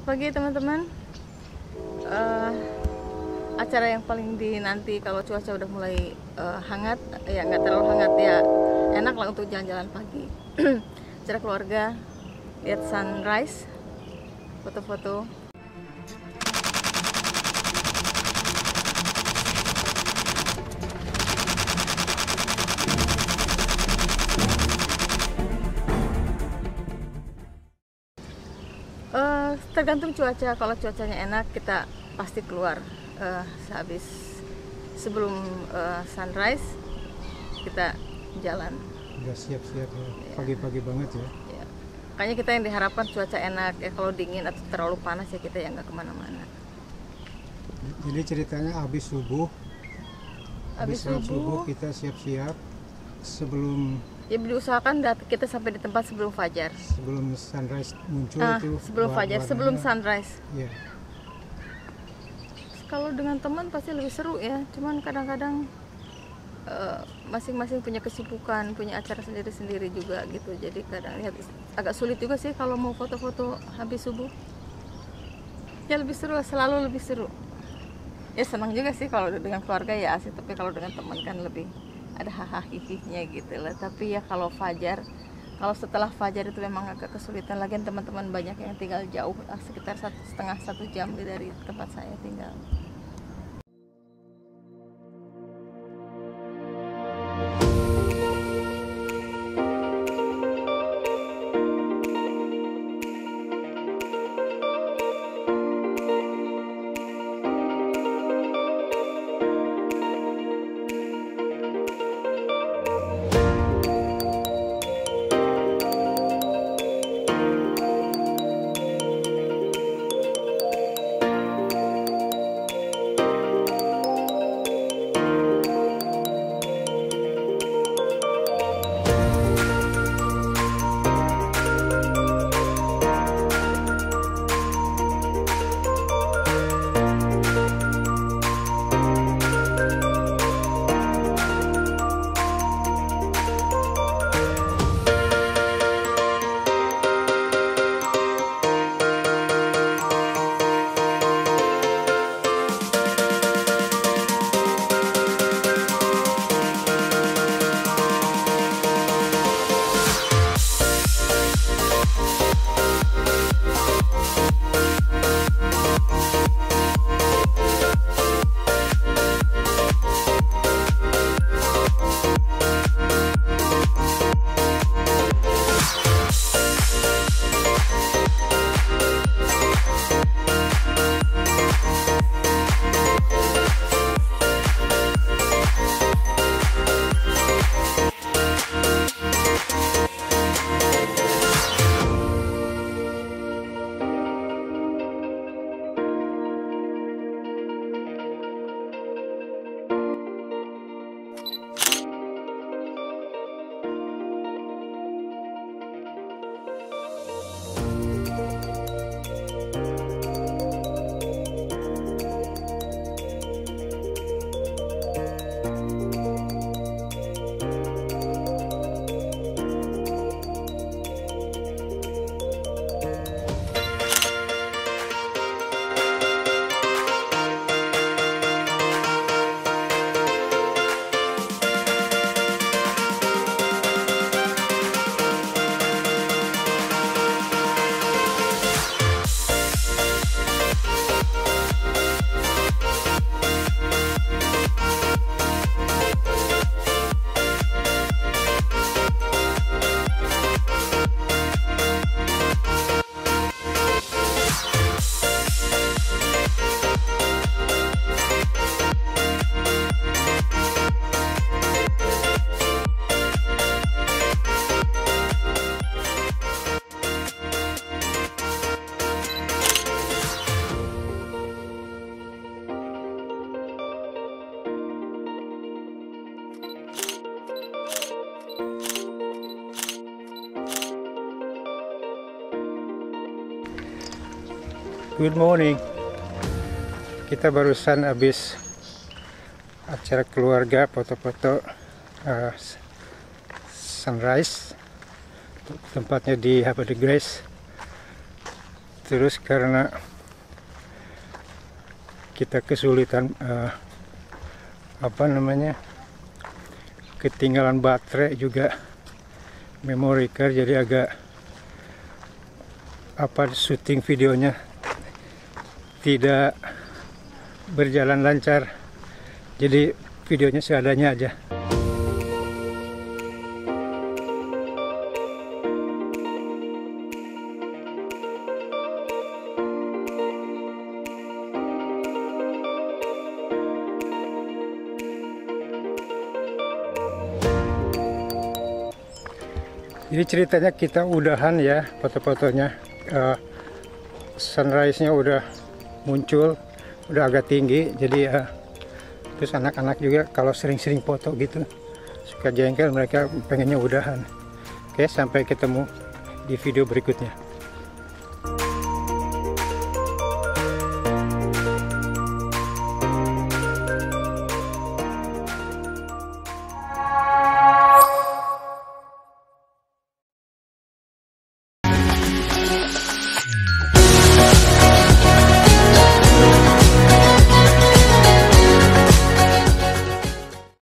Selamat pagi teman-teman. Eh, acara yang paling dinanti kalau cuaca udah mulai eh, hangat, ya nggak terlalu hangat ya, enak lah untuk jalan-jalan pagi. acara keluarga, lihat sunrise, foto-foto. Tergantung cuaca. Kalau cuacanya enak, kita pasti keluar. Eh, sehabis sebelum eh, sunrise, kita jalan. udah siap-siap ya Iya. pagi-pagi banget ya Ya. Kayaknya kita yang diharapkan cuaca enak. Ya kalau dingin atau terlalu panas ya kita yang nggak ke mana-mana. jadi ceritanya habis subuh Habis sholat subuh, kita siap-siap sebelum ya diusahakan kita sampai di tempat sebelum fajar. sebelum sunrise muncul Ah, itu sebelum fajar, sebelum sunrise. Iya. Kalau dengan teman pasti lebih seru ya. Cuman kadang-kadang eh, masing-masing punya kesibukan, punya acara sendiri-sendiri juga gitu. Jadi kadang ya, agak sulit juga sih kalau mau foto-foto habis subuh. Ya lebih seru, selalu lebih seru. Ya senang juga sih kalau dengan keluarga ya asik, tapi kalau dengan teman kan lebih ada hahaha hihihnya gitu lah. Tapi ya kalau fajar, kalau setelah fajar itu memang agak kesulitan. Lagian teman-teman banyak yang tinggal jauh, ah, sekitar satu setengah satu jam dari tempat saya tinggal. Good morning. Kita barusan habis acara keluarga foto-foto uh, sunrise. Tempatnya di Hapa de Grace. terus karena kita kesulitan eh, apa namanya ketinggalan baterai juga memory card jadi agak apa syuting videonya tidak berjalan lancar jadi videonya seadanya aja Jadi ceritanya kita udahan ya foto-fotonya. Eh, sunrise-nya udah muncul, udah agak tinggi. Jadi eh, terus anak-anak juga kalau sering-sering foto gitu suka jengkel mereka pengennya udahan. Oke, sampai ketemu di video berikutnya.